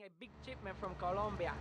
a big shipment from Colombia.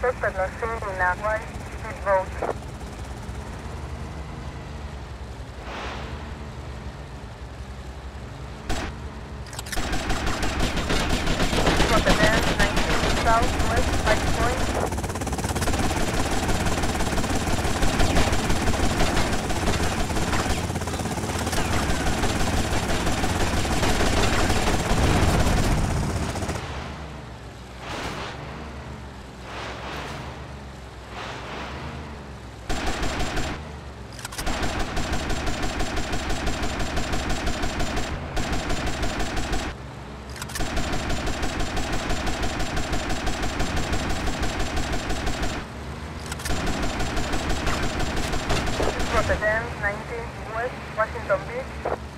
Suspect located in Nahual, speedboat. President 19 West, Washington Beach.